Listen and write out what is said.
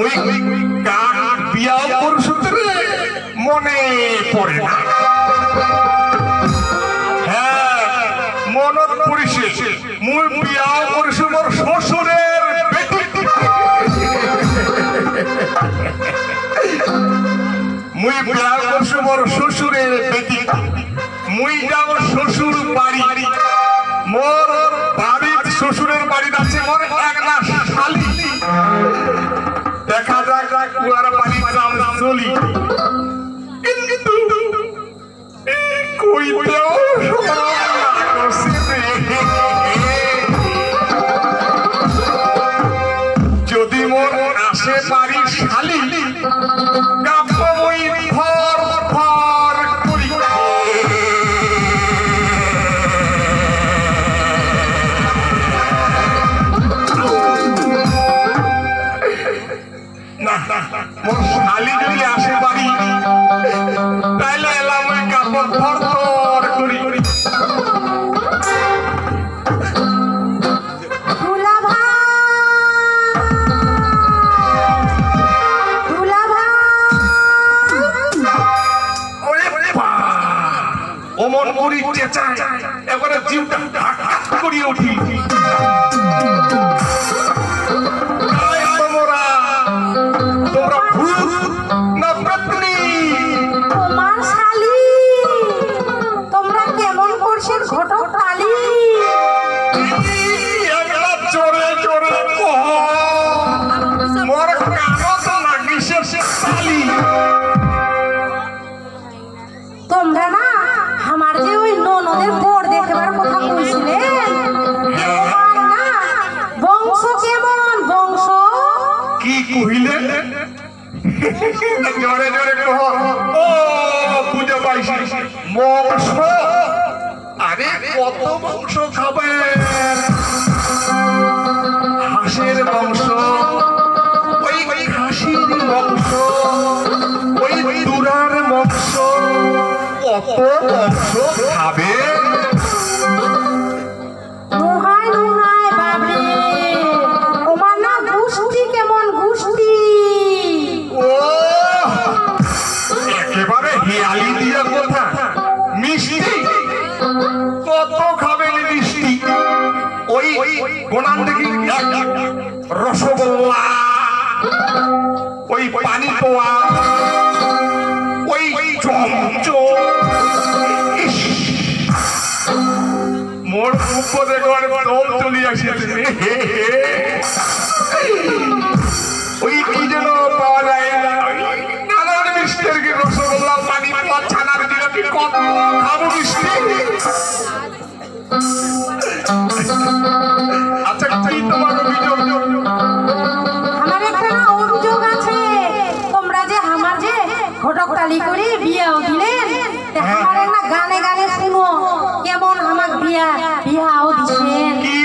ওই মুই কাক বিয়া মনে পড়ে না। হ্যাঁ মনত পড়িছে মুই বিয়া করছু মোর শ্বশুরের মুই মোর শ্বশুরের বেটি মুই যাও শ্বশুর বাড়ি মোর অমন করি চেঁচায় এবারে ধাক করিয়ে উঠি। জোরে জোরে বুঝে পাইছি। আরে, কত বংশ খাবে? হাঁসের মাংস। ওই ওই হাসির মাংস। ওই দুরার মাংস। কত বংশ গোনান দেখি রসগোল্লা ওই পানি পোয়া ওই চমচম ইস, মোর দেখবার দল চলি আসিয়াছে ওই কি যেন পাওয়া যায়? নানান মিষ্টির কি রসগোল্লা পানি পাওয়া ছানার জিলাপি খাব মিষ্টি। ঘটক তালি করে বিয়াও দিলেন। না গানে গানে শুনো কেমন আমার বিয়া বিয়াও দিছেন।